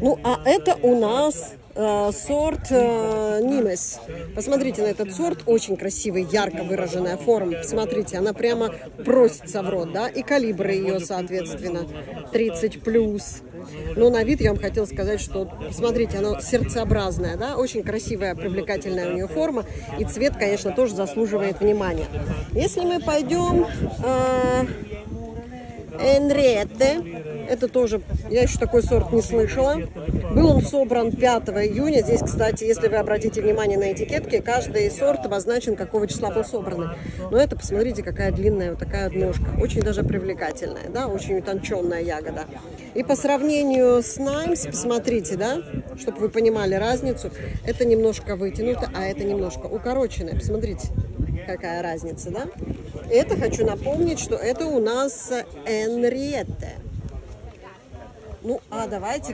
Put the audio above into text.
Ну, а это у нас э, сорт э, Нимес. Посмотрите на этот сорт, очень красивый, ярко выраженная форма. Посмотрите, она прямо просится в рот, да, и калибр ее, соответственно, 30 плюс. Но на вид я вам хотела сказать, что, смотрите, оно сердцеобразное, да, очень красивая, привлекательная у нее форма, и цвет, конечно, тоже заслуживает внимания. Если мы пойдем... Э, Энриетте. Это тоже, я еще такой сорт не слышала. Был он собран 5 июня. Здесь, кстати, если вы обратите внимание на этикетки, каждый сорт обозначен, какого числа был собран. Но это, посмотрите, какая длинная вот такая ножка. Очень даже привлекательная, да, очень утонченная ягода. И по сравнению с Наймс, посмотрите, да, чтобы вы понимали разницу, это немножко вытянуто, а это немножко укороченное. Посмотрите какая разница, да? Это хочу напомнить, что это у нас Энриетте. Ну, а давайте